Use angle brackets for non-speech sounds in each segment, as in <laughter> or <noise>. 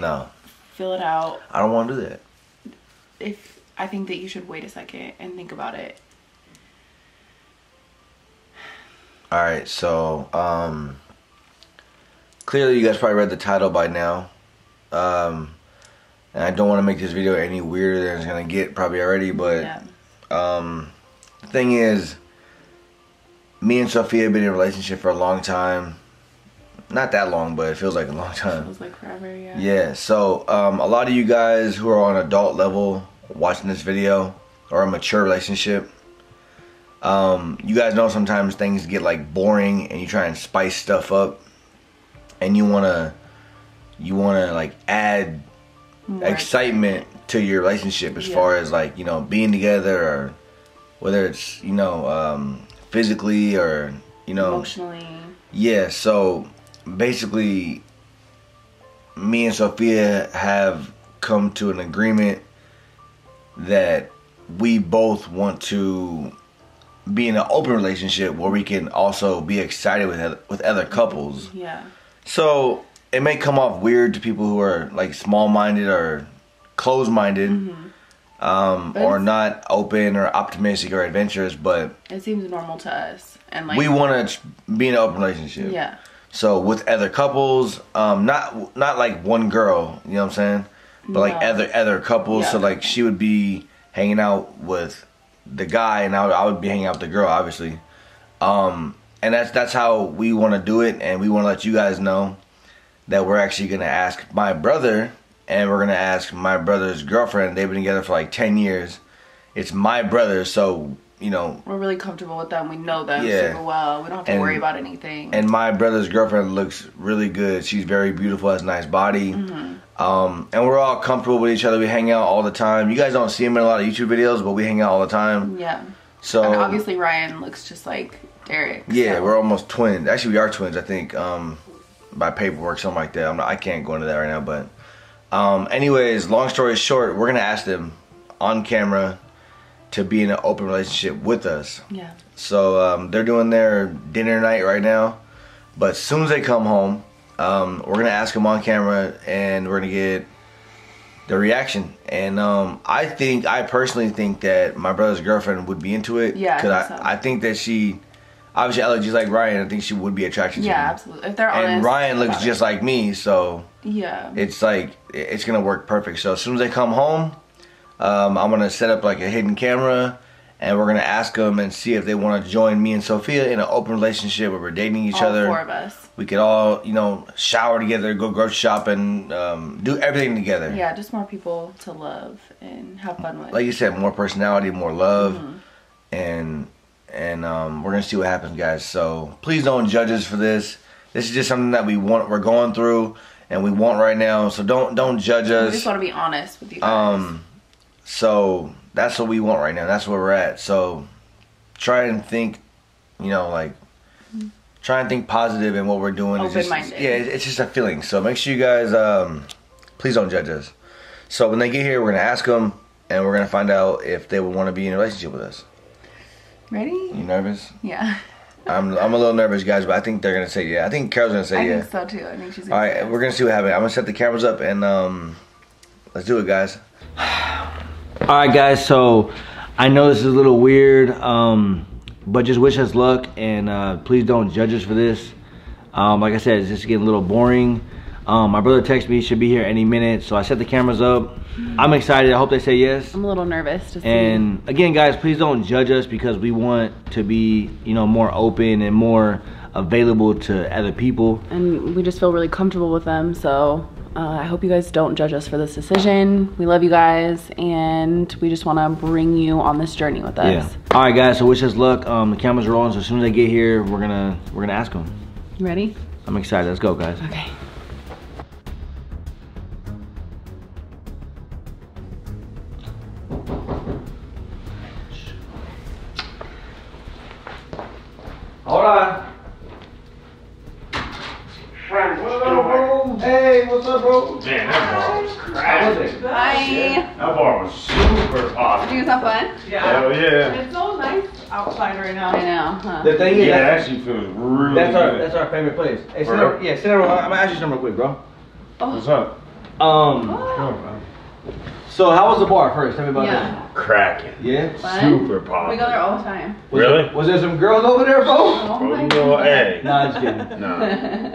No, fill it out. I don't want to do that. If I think that you should wait a second and think about it. All right, so um, clearly you guys probably read the title by now. Um, and I don't want to make this video any weirder than it's gonna get probably already, but Yeah. um, the thing is, me and Sophia have been in a relationship for a long time. Not that long, but it feels like a long time. It was like forever, yeah. Yeah, so um, a lot of you guys who are on adult level watching this video or a mature relationship, um, you guys know sometimes things get like boring and you try and spice stuff up and you wanna you wanna like add More excitement to your relationship as Yeah. far as like, you know, being together or whether it's, you know, um, physically or you know Emotionally. yeah, so basically, me and Sophia have come to an agreement that we both want to be in an open relationship where we can also be excited with other, with other couples. Yeah. So it may come off weird to people who are like small minded or closed minded, um, or not open or optimistic or adventurous, but It seems normal to us. And like we want to be in an open relationship. Yeah. So with other couples, um, not not like one girl, you know what I'm saying, but like No. other other couples. So like she would be hanging out with the guy, and I would, I would be hanging out with the girl, obviously. Um, and that's that's how we want to do it, and we want to let you guys know that we're actually gonna ask my brother, and we're gonna ask my brother's girlfriend. They've been together for like ten years. It's my brother, so you know We're really comfortable with them. We know them Yeah. super well. We don't have to And- worry about anything. and my brother's girlfriend looks really good. She's very beautiful, has a nice body. Um, and we're all comfortable with each other. We hang out all the time. You guys don't see him in a lot of YouTube videos, but we hang out all the time. yeah. So and obviously Ryan looks just like Derek. yeah, so- we're almost twins. Actually, we are twins. I think um, by paperwork, something like that. I'm not, I can't go into that right now, but um, anyways, long story short, we're gonna ask them on camera to be in an open relationship with us. Yeah. So um, they're doing their dinner night right now. But as soon as they come home, um, we're gonna ask them on camera, and we're gonna get the reaction. And um, I think, I personally think that my brother's girlfriend would be into it. Yeah, Cause I, think so. I think that she, obviously, I look just like Ryan. I think she would be attracted to Yeah, him. absolutely. If they're honest. And Ryan looks just it. like me, so Yeah. it's like it's gonna work perfect. So as soon as they come home, um, I'm gonna set up like a hidden camera, and we're gonna ask them and see if they want to join me and Sophia in an open relationship where we're dating each All other. four of us. We could all, you know, shower together, go grocery shopping, um, do everything together. Yeah, just more people to love and have fun with. Like you said, more personality, more love, Mm-hmm. and and um, we're gonna see what happens, guys. So please don't judge us for this. This is just something that we want. We're going through, and we want right now. So don't don't judge us. we just want to be honest with you guys. Um, so that's what we want right now. That's where we're at. So try and think, you know, like try and think positive in what we're doing. It's just, Open-minded. yeah, it's just a feeling. So make sure you guys, um, please don't judge us. So when they get here, we're gonna ask them, and we're gonna find out if they would want to be in a relationship with us. Ready? You nervous? Yeah. <laughs> I'm I'm a little nervous, guys, but I think they're gonna say yeah. I think Carol's gonna say I yeah. think so too. I think she's All right, we're gonna see what happens. I'm gonna set the cameras up and um, let's do it, guys. <sighs> <sighs> <sighs> All right, guys. So I know this is a little weird, um, but just wish us luck and uh, please don't judge us for this. Um, like I said, it's just getting a little boring. Um, my brother texted me he should be here any minute, so I set the cameras up. I'm excited. I hope they say yes. I'm a little nervous to see. And again, guys, please don't judge us because we want to be, you know, more open and more available to other people. and we just feel really comfortable with them. So uh, I hope you guys don't judge us for this decision. We love you guys, and we just want to bring you on this journey with us. Yeah. All right, guys. So wish us luck. Um, the cameras are rolling. So as soon as they get here, we're gonna we're gonna ask them. You ready? I'm excited. Let's go, guys. Okay. The thing Yeah, is, it that's, actually feels really that's our good. that's our favorite place. Hey, sit down, yeah, sit down. I'm gonna ask you something real quick, bro. What's up? Um. What? So how was the bar first? Tell me about Yeah. Cracking. that. Yeah. Fun? Super We go there all the time. Was Really? There, was there some girls over there, bro? Oh Bro, my you know what? Hey. Nah, just kidding. <laughs> Nah.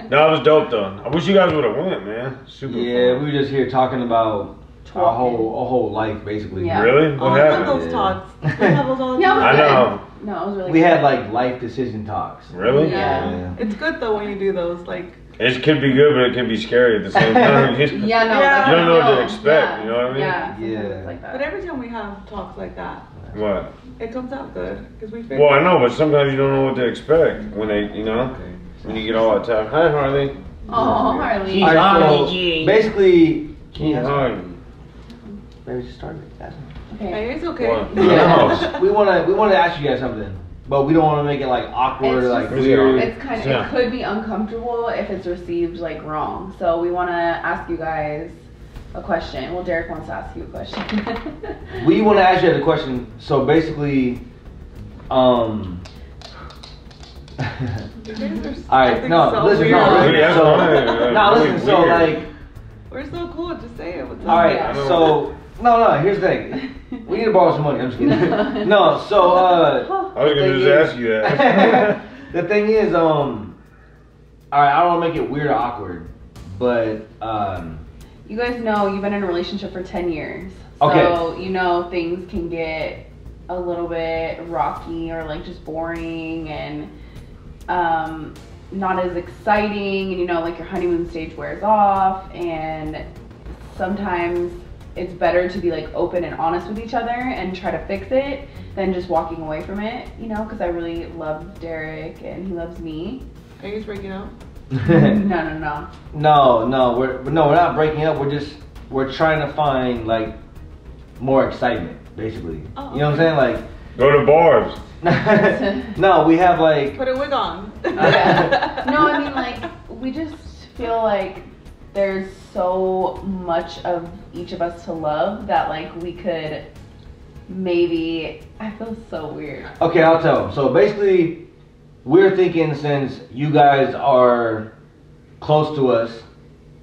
No, it was dope though. I wish you guys would have went, man. Super Yeah, fun. we were just here talking about our Talking. whole our whole life, basically. Yeah. Really? Oh, What I love happened? those talks. We have those all the <laughs> Yeah, it was time. I know. No, it was really We good. had like life decision talks. Really? Yeah. Yeah. It's good though when you do those. Like, It could be good, but it could be scary at the same <laughs> time. <laughs> Yeah, no. Yeah. You don't know what to expect, Yeah. you know what I mean? Yeah. sometimes Yeah. It's like but every time we have talks like that, what? it comes out good because we figure. Well, I know, but sometimes you don't know what to expect when they, you know, when you get all attacked. Hi, Harley. Oh, Harley. All right, Harley so basically, can you Harley. Maybe just start it. Ask me. Okay. Hey, it's okay. What? <laughs> Yeah, we wanna we wanna ask you guys something, but we don't want to make it like awkward It's or like just- weird. It's kind of, Yeah. it could be uncomfortable if it's received like wrong. So we want to ask you guys a question. Well, Derek wants to ask you a question. <laughs> We want to ask you the question. So basically, um. You guys are, <laughs> All I right, think, no, so listen, weird. no, listen, Yeah, so, that's no, Really listen, so weird. like, We're so cool. Just say it. What's all right, Yeah. so no, no, here's the thing, we need to borrow some money. I'm just kidding. <laughs> no, so uh, I was gonna just is- ask you that. <laughs> the thing is, um, all right, I don't want to make it weird or awkward, but um, you guys know you've been in a relationship for 10 years. Okay. So you know things can get a little bit rocky or like just boring and um, not as exciting. And you know, like your honeymoon stage wears off. And sometimes it's better to be like open and honest with each other and try to fix it than just walking away from it, you know, because I really love Derek and he loves me. Are you guys breaking up? <laughs> no, no, no. no, no, we're no, we're not breaking up. We're just we're trying to find like more excitement, basically. Oh, you know what I'm saying? Like. Go to bars. <laughs> no, we have like Put a wig on. Yeah. <laughs> No, I mean like we just feel like there's so much of each of us to love that like we could maybe I feel so weird. okay, I'll tell them. So basically, we're thinking since you guys are close to us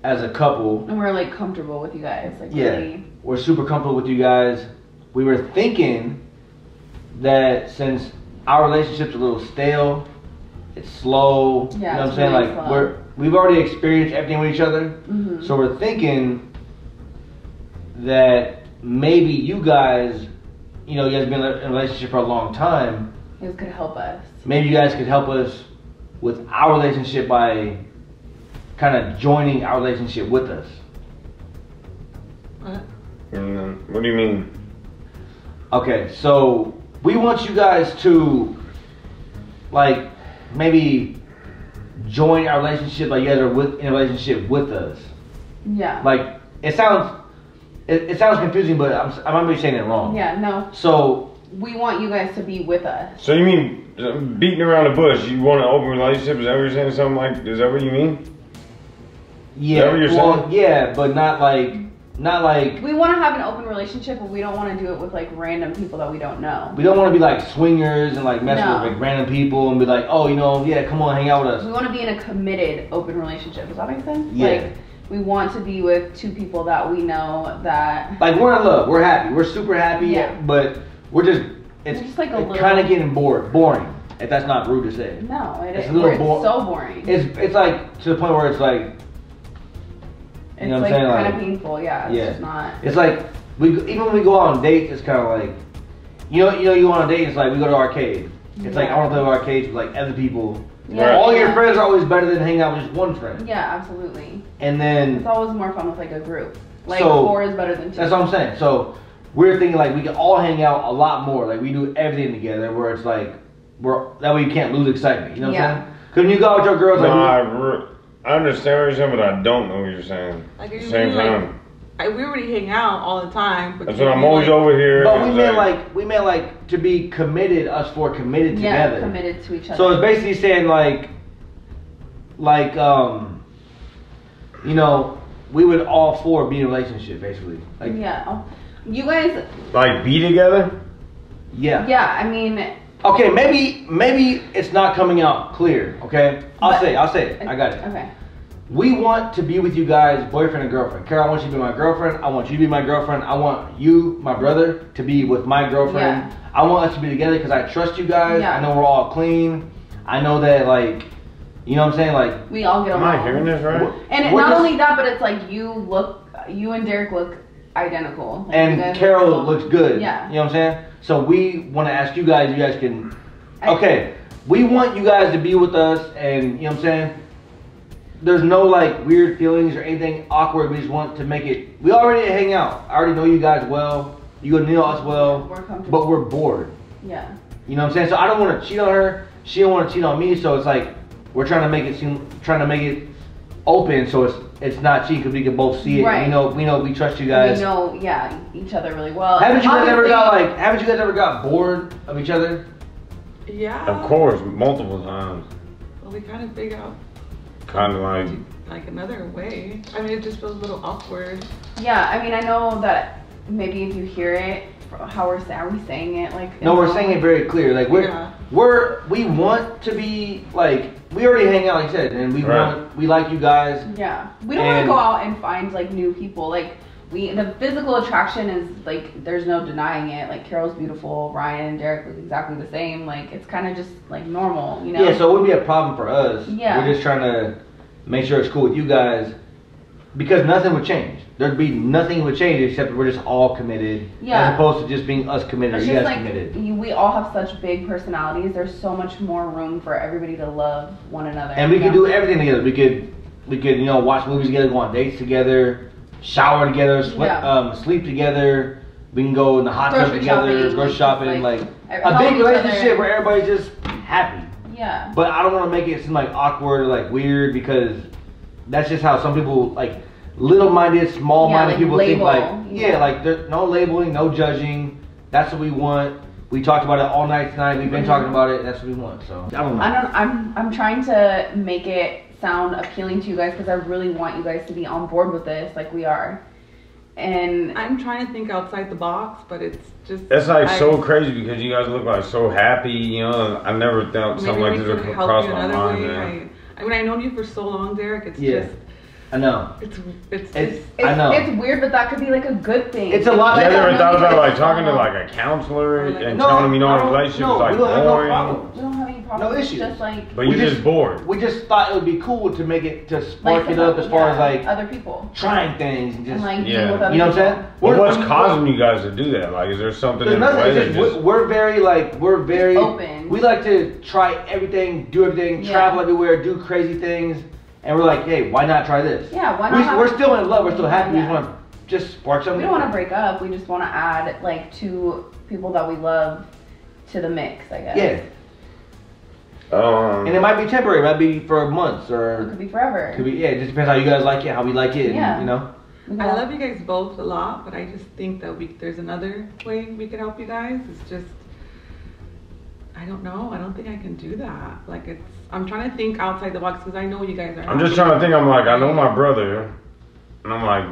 as a couple, And we're like comfortable with you guys. Like Yeah. really we're super comfortable with you guys. We were thinking that since our relationship's a little stale, it's slow. you Yeah, know what I'm saying? really like slow. we're we've already experienced everything with each other. Mhm. So we're thinking that maybe you guys, you know, you guys been in a relationship for a long time. you could help us. Maybe you guys could help us with our relationship by kind of joining our relationship with us. What? Mm, What do you mean? Okay, so we want you guys to like maybe join our relationship like you guys are with in a relationship with us. Yeah. Like it sounds it, it sounds confusing, but I'm I might be saying it wrong. yeah, no. So We want you guys to be with us. So you mean uh, beating around the bush? You want an open relationship? Is that what you're saying? Something like? Is that what you mean? yeah, that what you're well, saying? yeah, but not like not like We want to have an open relationship, but we don't want to do it with like random people that we don't know. we don't want to be like swingers and like mess No. with like random people and be like, oh, you know, yeah, come on, hang out with us. We want to be in a committed open relationship. Does that make sense? Yeah. Like we want to be with two people that we know that Like we're in love, we're happy, we're super happy, Yeah. but we're just it's We're just, like, a little- kind of getting bored, boring. If that's not rude to say. no, it It's is a little it's bo- so boring. It's it's like to the point where it's like It's know what I'm like saying? kind Like- of painful. Yeah, it's Yeah. not. it's like we even when we go out on dates, it's kind of like you know you know you go on a date, it's like we go to arcade. It's like I want to play arcades with like other people. Yeah, All your friends are always better than hanging out with just one friend. Yeah, absolutely. And then It's always more fun with like a group. Like So, four is better than two. that's what I'm saying. So we're thinking like we can all hang out a lot more. Like we do everything together, where it's like we're that way you can't lose excitement. You know what Yeah. I'm saying? Because when you go out with your girls, like I, re- I understand what you're saying, but I don't know what you're saying. Like, At the you same really, time, like, I, we already hang out all the time. But that's what I'm always like, over here. But we It's meant like we meant like to be committed. Us four committed yeah, together. committed to each other. So it's basically saying like, like um, you know, we would all four be in a relationship basically. Like yeah. You guys, like be together. yeah. yeah. I mean, Okay, maybe maybe it's not coming out clear. Okay, I'll But- say I'll say it. I got it. Okay. we want to be with you guys, boyfriend and girlfriend. Carol, I want you to be my girlfriend. I want you to be my girlfriend. I want you, my brother, to be with my girlfriend. Yeah. I want us to be together because I trust you guys. Yeah. I know we're all clean. I know that, like, you know what I'm saying? Like, We all get Am along. I hearing this right? And it, not just- only that, but it's like you look, you and Derek look identical. Like, and Carol look looks good. Yeah. You know what I'm saying? So we want to ask you guys, you guys can, okay, we want you guys to be with us and, you know what I'm saying? There's no like weird feelings or anything awkward. We just want to make it, we already hang out. I already know you guys well. You know us well. We're comfortable. But we're bored. Yeah. You know what I'm saying? So I don't want to cheat on her. She don't want to cheat on me. So it's like we're trying to make it seem, trying to make it open so it's it's not cheap because we can both see it. Right. We know we know we trust you guys. We know, yeah, each other really well. Haven't you guys ever got like? Haven't you guys ever got bored of each other? Yeah. Of course, multiple times. Well, we kind of figure out Kind of like, like another way. I mean, it just feels a little awkward. Yeah, I mean, I know that maybe if you hear it, how we're saying, are we saying it like? No, we're saying it very clear. Like we're Yeah. We're we want to be like we already hang out, like I said, and we Right. want we like you guys. Yeah, we don't want to go out and find like new people. Like we, the physical attraction is like there's no denying it. Like Carol's beautiful, Ryan and Derek look exactly the same. Like it's kind of just like normal, you know? Yeah, so it wouldn't be a problem for us. Yeah. We're just trying to make sure it's cool with you guys because nothing would change. There'd be nothing would change except we're just all committed. Yeah. As opposed to just being us committed It's or you guys like committed. you, we all have such big personalities. There's so much more room for everybody to love one another. And we could know? do everything together. We could we could, you know, watch movies together, go on dates together, shower together, sleep, Yeah. um, sleep together. We can go in the hot tub together, shopping, grocery shopping, like, like, a big relationship where everybody's just happy. Yeah. But I don't want to make it seem like awkward or like weird because that's just how some people like little-minded, small-minded like, people think like yeah, yeah. like no labeling, no judging. That's what we want. We talked about it all night tonight. We've been Mhm. talking about it. That's what we want. So I don't know. I don't. I'm. I'm trying to make it sound appealing to you guys because I really want you guys to be on board with this, like we are. And I'm trying to think outside the box, but it's just. that's like I- so crazy because you guys look like so happy. You know, I never thought something like this would can come help across my mind, way. man. I, mean, I known you for so long, Derek. It's Yeah. just, I know. it's, it's, It's it's, I know. it's weird, but that could be like a good thing. It's a lot You Like, ever I know thought about guys like talking to like a counselor like- and No, telling them you know I our relationship no, is like we don't have no boring? problem. We don't have any problems. No It's issues. Just like But We you're just- just bored. We just thought it would be cool to make it to spark like it up as far yeah, as like other people trying things and just and like Yeah. being with other you know what I'm saying. But We're- what's we're- causing you guys to do that? Like, is there something There's in the nothing. way just, just? we're, we're very like we're very open. We like to try everything, do everything, travel everywhere, do crazy things, and we're like, hey, why not try this? Yeah, why not? have- we're still in love. We're still happy. We just want to just spark something. We don't want to break up. We just want to add like two people that we love to the mix. I guess. Yeah, Um, and it might be temporary. It might be for months or. It could be forever. could be. Yeah, it just depends how you guys like it, how we like it. Yeah. And, you know. We I love you guys both a lot, but I just think that we there's another way we could help you guys. It's just I don't know. I don't think I can do that. Like it's I'm trying to think outside the box because I know you guys are. I'm just trying to think. I'm like, I know my brother, and I'm like,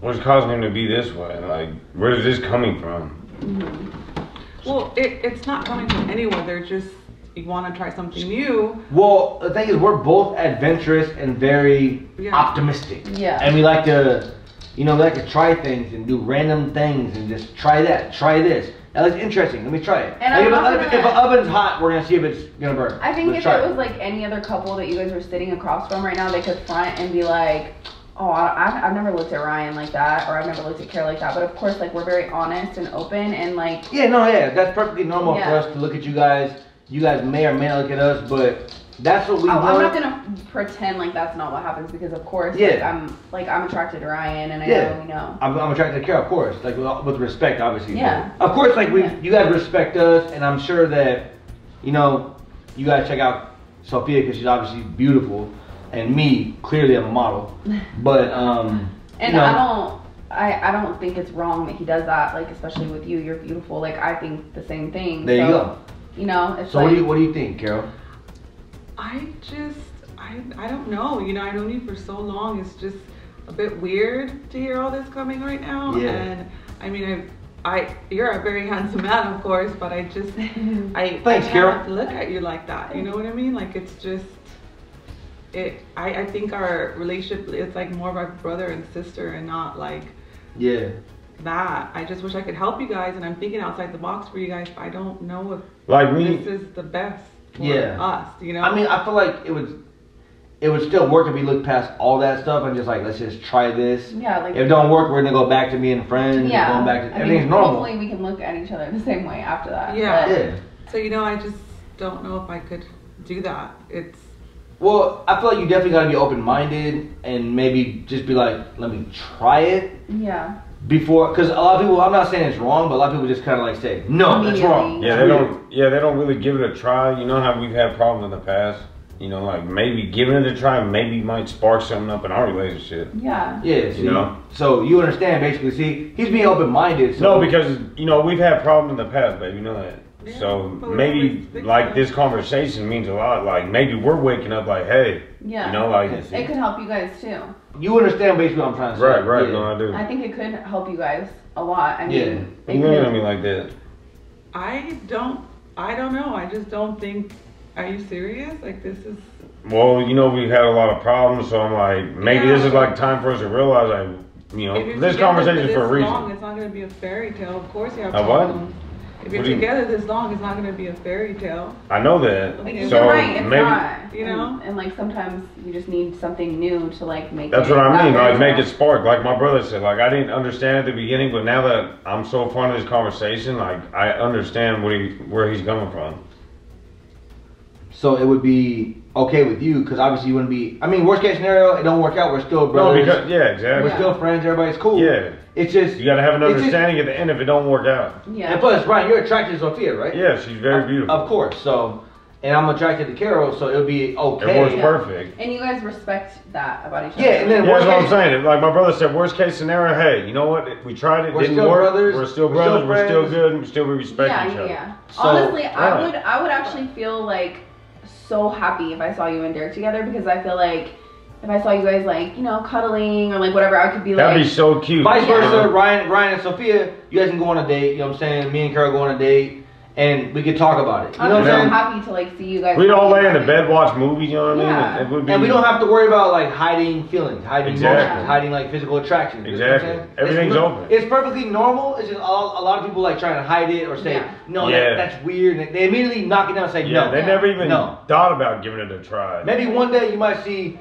what's causing him to be this way? Like, where is this coming from? Mm-hmm. Well, it, it's not coming from anywhere. They're just you want to try something new. Well, the thing is, we're both adventurous and very Yeah. optimistic. Yeah. And we like to, you know, we like to try things and do random things and just try that, try this. That looks interesting. Let me try it. And Like, if, not a- if, gonna- if an oven's hot, we're gonna see if it's gonna burn. I think Let's if try it was like any other couple that you guys were sitting across from right now, they could front and be like, "Oh, I, I've, I've never looked at Ryan like that, or I've never looked at Carol like that." But of course, like we're very honest and open, and like Yeah, no, yeah, that's perfectly normal for us to look at you guys. You guys may or may not look at us, but that's what we I, want. I'm not gonna pretend like that's not what happens because of course, like, Yeah. I'm like I'm attracted to Ryan, and I Yeah. know we know. I'm, I'm attracted to Carol, of course, like with, with respect, obviously. Yeah. Of course, like we, Yeah. you guys respect us, and I'm sure that, you know, you guys check out Sophia because she's obviously beautiful, and me clearly I'm a model, <laughs> but um, And you know, I don't. I, I don't think it's wrong that he does that, like especially with you. You're beautiful. Like I think the same thing. There you go. You know, So like what do you what do you think, Carol? I just I I don't know. You know, I known you for so long. It's just a bit weird to hear all this coming right now. Yeah. And I mean, I I you're a very <laughs> handsome man, of course, but I just I Thanks, I can't look at you like that. You know what I mean? Like it's just it. I, I think our relationship it's like more of a brother and sister, and not like Yeah. that. I just wish I could help you guys, and I'm thinking outside the box for you guys. But I don't know if Like me, this is the best for Yeah. us. You know. I mean, I feel like it would it would still work if we looked past all that stuff and just like let's just try this. Yeah, like If it don't work, we're gonna go back to being friends. yeah. Going back to I everything's mean, normal. Hopefully, we can look at each other the same way after that. Yeah. but- Yeah. so you know, I just don't know if I could do that. It's Well, I feel like you definitely gotta be open minded and maybe just be like, let me try it yeah. Before. Because a lot of people, I'm not saying it's wrong, but a lot of people just kind of like say, no, that's wrong. Yeah, they don't. Yeah, they don't really give it a try. You know how we've had problems in the past. You know, like maybe giving it a try maybe might spark something up in our relationship. Yeah. Yeah, see, know? so you understand basically. See, he's being open minded. So No, because you know we've had problems in the past, baby. You know that. Yeah, so maybe like this conversation means a lot. Like maybe we're waking up like, hey, Yeah. you know, like It could help you guys too. You understand basically what I'm trying to say. right, right. Yeah. No, I do. I think it could help you guys a lot. I mean, Yeah. it You looking at could- me like that? I don't. I don't know. I just don't think. Are you serious? Like this is. Well, you know we've had a lot of problems, so I'm like, maybe Yeah. this is like time for us to realize, like, you know, this conversation for for a reason. Long, it's not going to be a fairy tale. Of course, you have A what? Problems. If you're What you- together this long, it's not going to be a fairy tale. I know that. Like, You're so right. It's maybe not. you know? and, like sometimes you just need something new to like make. that's it what I mean. Like, make it spark. Like my brother said, like I didn't understand at the beginning, but now that I'm so fond of this conversation, like I understand what he where he's coming from. So it would be okay with you because obviously you wouldn't be. I mean, worst case scenario, it don't work out. We're still No, brothers. because yeah, exactly. we're. Yeah. still friends. Everybody's cool. Yeah, It's just. you gotta have an It's just- understanding at the end if it don't work out. Yeah. And plus, Ryan, you're attracted to Sophia, right? Yeah, she's very beautiful. Of course. So, and I'm attracted to Carol, so it'll be okay. It works Yeah. perfect. And you guys respect that about each other. Yeah, and then Yeah, worst that's what I'm saying. Like my brother said, worst case scenario, hey, you know what? We tried it, We're didn't still work. brothers, We're still we're still brothers. We're still friends. good. We still respect yeah, each yeah, other. yeah. So- Honestly, I would I would actually feel like so happy if I saw you and Derek together because I feel like if I saw you guys like you know cuddling or like whatever, I could be like That'd be so cute. Vice Yeah. versa, Ryan, Ryan and Sophia, you guys can go on a date. You know what I'm saying? Me and Carol go on a date, and we could talk about it. You I'm know what so I'm saying? happy to like see you guys. We'd all lay in the bed, watch movies. You know what I Yeah. mean? It would be. And we don't have to worry about like hiding feelings, hiding Exactly. emotions, hiding like physical attraction. You know Exactly. Everything's it's, open. It's perfectly normal. It's just all, a lot of people like trying to hide it or say, Yeah. no, Yeah. that, that's weird. And they immediately knock it down and say, Yeah, no. they never even No. thought about giving it a try. Maybe one day you might see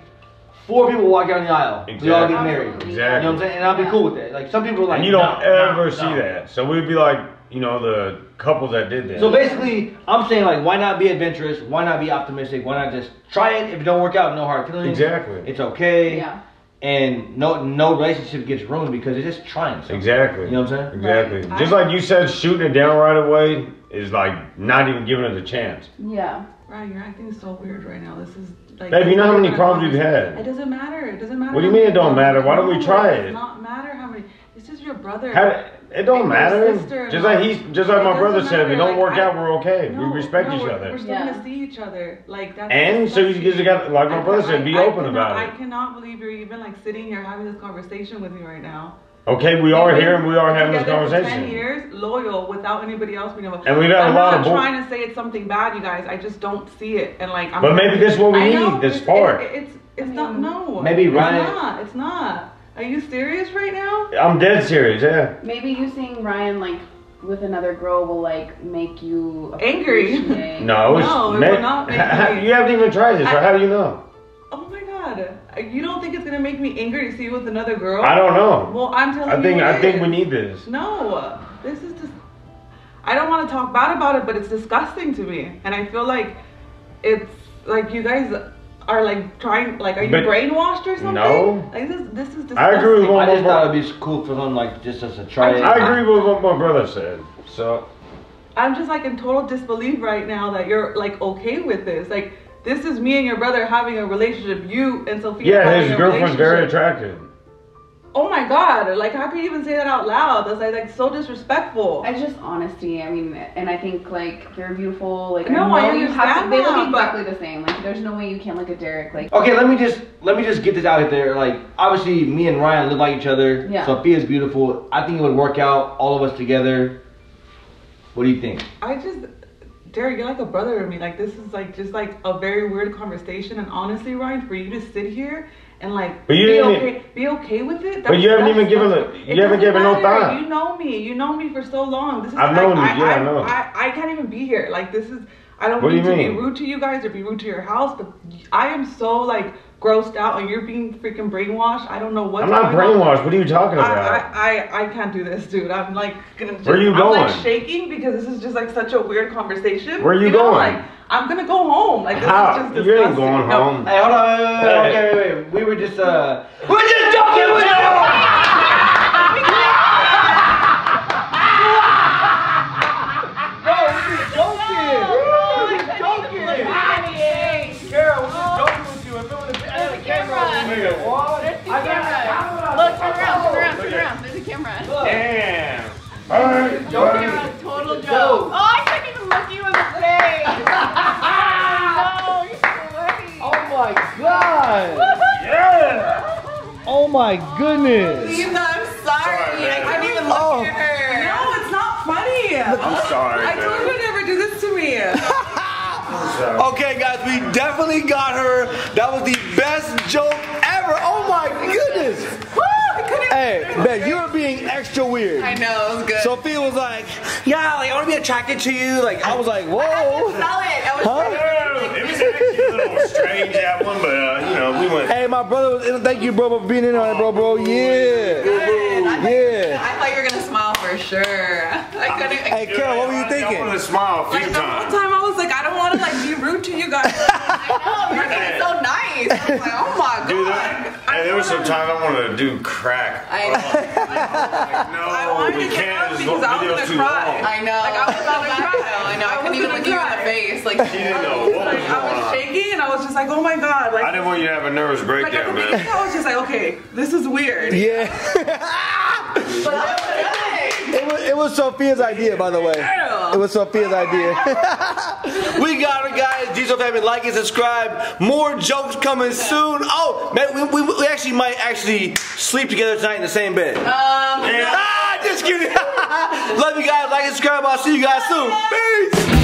four people walk down the aisle. We all get married. Exactly. You know what I'm saying? And I'll be cool with that. Like some people are like, And you don't no, ever no, see no. that. So we'd be like, you know, the couple that did that. So basically, I'm saying like, why not be adventurous? Why not be optimistic? Why not just try it? If it don't work out, no hard feelings. Exactly. It's okay. Yeah. And no no relationship gets ruined because it's just trying. Something. Exactly. You know what I'm saying? Exactly. Right. Just like you said, shooting it down right away is like not even giving it a chance. Yeah. Right, you're acting so weird right now. This is like. Babe, you know how many problems you've had? It doesn't matter. It doesn't matter. What do you mean it don't matter? Why don't we try It it? does not matter how many. This is your brother. How, it don't And your matter. sister Just like he's, just like my brother doesn't said, if it matter, don't like, work I- out, we're okay. No, we respect no, each other. We're still Yeah. gonna see each other. Like that's. And so you just got, like my I brother ca- said, be I- I open cannot- about it. I cannot believe you're even like sitting here having this conversation with me right now. Okay, we are here and we are having this together for Ten conversation. years, loyal, without anybody else being involved. And we've had a I'm lot not of bull- trying to say it's something bad, you guys. I just don't see it, and like I'm. But maybe this is what we I know, need, this it's- spark. it- it's it's I not no. maybe it's Ryan- not. It's not. Are you serious right now? I'm dead serious, yeah. Maybe you seeing Ryan like with another girl will like make you Angry. appreciate- No, it's, No, it may- will not make <laughs> me- you haven't even tried this, so I- how do you know? God! You don't think it's gonna make me angry to see you with another girl? I don't know. Well, I'm telling I think you. I it think is. we need this. No, this is just. I don't want to talk bad about it, but it's disgusting to me, and I feel like it's like you guys are like trying. Like, are you But- brainwashed or something? No. Like this, this is disgusting. I agree with what just my thought bro- it'd be cool for them, like just as a try. it. I agree with what my brother said. So I'm just like in total disbelief right now that you're like okay with this. Like, this is me and your brother having a relationship. You and Sophia. yeah, having his a girlfriend's very attractive. Oh my god! Like, how can you even say that out loud? That's like, like so disrespectful. It's just honesty. I mean, and I think like you're beautiful. Like No, I know I you have to. They look exactly the same. Like there's no way you can't look at Derek. Like Okay, let me just let me just get this out there. Like, obviously, me and Ryan look like each other. Yeah. Sophia's beautiful. I think it would work out, all of us together. What do you think? I just Derek, you're like a brother to me. Like this is like just like a very weird conversation. And honestly, Ryan, for you to sit here and like you be okay, be okay with it. But you haven't even given that's- a- you haven't given no thought. You know me. You know me for so long. This is I've like, known you, I, yeah, I I, know. I, I can't even be here. Like this is. I don't What do mean you to mean? be rude to you guys or be rude to your house, but I am so like grossed out and you're being freaking brainwashed. I don't know what. I'm not going on. brainwashed. What are you talking about? I, I, I, I can't do this, dude. I'm like gonna just, Where are you I'm like shaking because this is just like such a weird conversation. Where are you know, going? Like I'm gonna go home. Like this How? is just You disgusting. ain't going No. home. Hey, hold on, wait, wait, wait, okay, wait, wait. We were just, uh, we're just joking with Damn. All right. All right. Camera, total joke. Oh, I couldn't even look you in the face. <laughs> no, you're sweaty. Oh my god! Yeah. Oh my goodness! Lisa, I'm sorry. Sorry. I couldn't even look Oh. at her. No, it's not funny. I'm sorry. I told you never do this to me. <laughs> Okay, guys, we definitely got her. That was the best joke ever. Oh my goodness! Hey, man, you were being extra weird. I know, it was good. Sophia was like, "Yeah, like I want to be attracted to you." Like I was like, I "Whoa." smell it. I was Huh? It was actually a little strange that one, but uh, you know we went. Hey, my brother, was, thank you, bro, for being in on it, bro, bro. Yeah, good. I thought, yeah. I thought you were gonna smile for sure. I couldn't. Hey, Carol, what were you thinking? I thinking? wanted to smile a few like the whole time I was like, I don't want to like be rude to you guys. <laughs> I know you're being so nice. I was like, oh my god. Dude, there, and there was some time I wanted to do crack. I oh, know. Like, no, I wanted we to get can't. up This because I was video's gonna too cry. long. I know. Like I was about to cry. <laughs> I know. I, I couldn't even gonna look you in the face. Like She didn't know what was Like, I was shaking and I was just like, oh my god. Like, I didn't want you to have a nervous breakdown, the man. I was just like, okay, this is weird. Yeah. <laughs> but I was good. It was it was Sophia's idea, by the way. It was Sophia's idea. <laughs> we got it, guys. Diesel family, like and subscribe. More jokes coming soon. Oh, man, we, we, we actually might actually sleep together tonight in the same bed. Um. Ah, just kidding. <laughs> Love you guys. Like and subscribe. I'll see you guys soon. Peace.